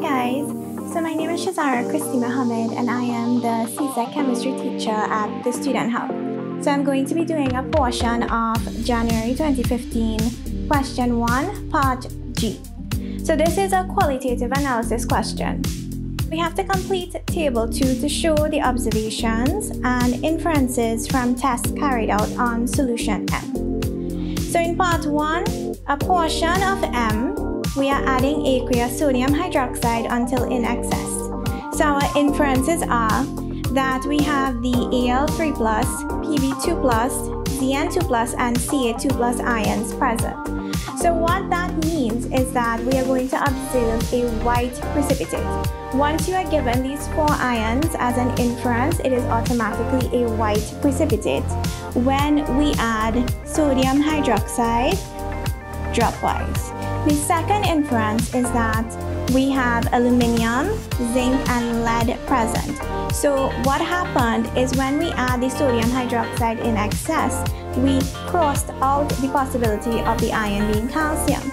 guys, so my name is Shazara Christy Mohammed and I am the CSEC chemistry teacher at the Student Hub. So I'm going to be doing a portion of January 2015 question 1 part G. So this is a qualitative analysis question. We have to complete table 2 to show the observations and inferences from tests carried out on solution M. So in part 1, a portion of M we are adding aqueous sodium hydroxide until in excess. So our inferences are that we have the Al3+, Pb2+, Zn2+, and Ca2+, ions present. So what that means is that we are going to observe a white precipitate. Once you are given these four ions as an inference, it is automatically a white precipitate when we add sodium hydroxide dropwise. The second inference is that we have aluminium, zinc, and lead present. So what happened is when we add the sodium hydroxide in excess, we crossed out the possibility of the ion being calcium.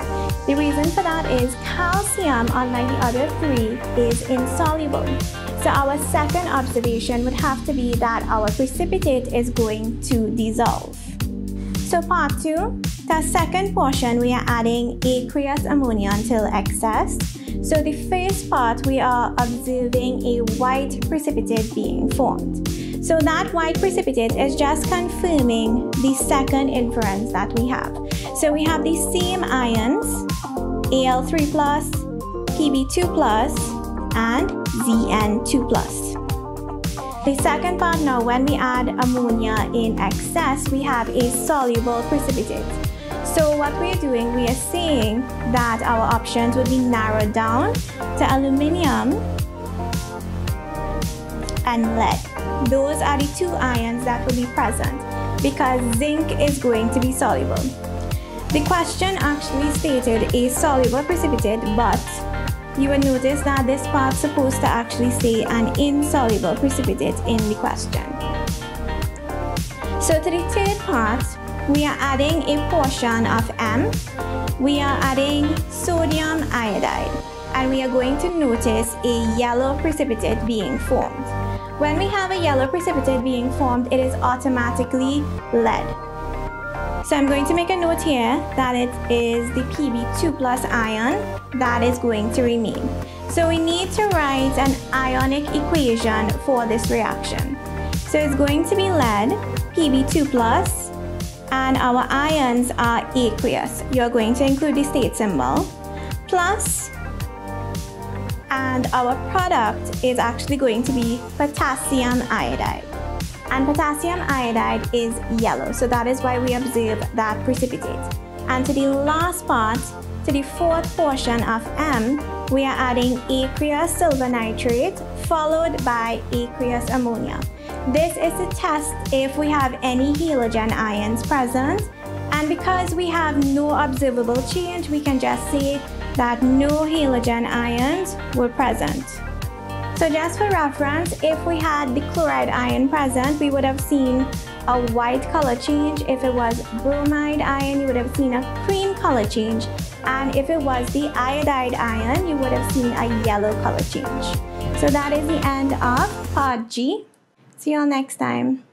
The reason for that is calcium, unlike the other three, is insoluble. So our second observation would have to be that our precipitate is going to dissolve. So part two, the second portion we are adding aqueous ammonia until excess. So the first part we are observing a white precipitate being formed. So that white precipitate is just confirming the second inference that we have. So we have the same ions, Al3+, Pb2+, and Zn2+. The second part now, when we add ammonia in excess, we have a soluble precipitate. So what we're doing, we are saying that our options would be narrowed down to aluminium and lead. Those are the two ions that will be present because zinc is going to be soluble. The question actually stated a soluble precipitate, but you will notice that this part's supposed to actually say an insoluble precipitate in the question. So to the third part, we are adding a portion of M. We are adding sodium iodide and we are going to notice a yellow precipitate being formed. When we have a yellow precipitate being formed, it is automatically lead. So I'm going to make a note here that it is the Pb2 plus ion that is going to remain. So we need to write an ionic equation for this reaction. So it's going to be lead, Pb2 plus, and our ions are aqueous. You're going to include the state symbol, plus, and our product is actually going to be potassium iodide and potassium iodide is yellow. So that is why we observe that precipitate. And to the last part, to the fourth portion of M, we are adding aqueous silver nitrate followed by aqueous ammonia. This is to test if we have any halogen ions present and because we have no observable change, we can just say that no halogen ions were present. So just for reference, if we had the chloride ion present, we would have seen a white color change. If it was bromide ion, you would have seen a cream color change. And if it was the iodide ion, you would have seen a yellow color change. So that is the end of part G. See you all next time.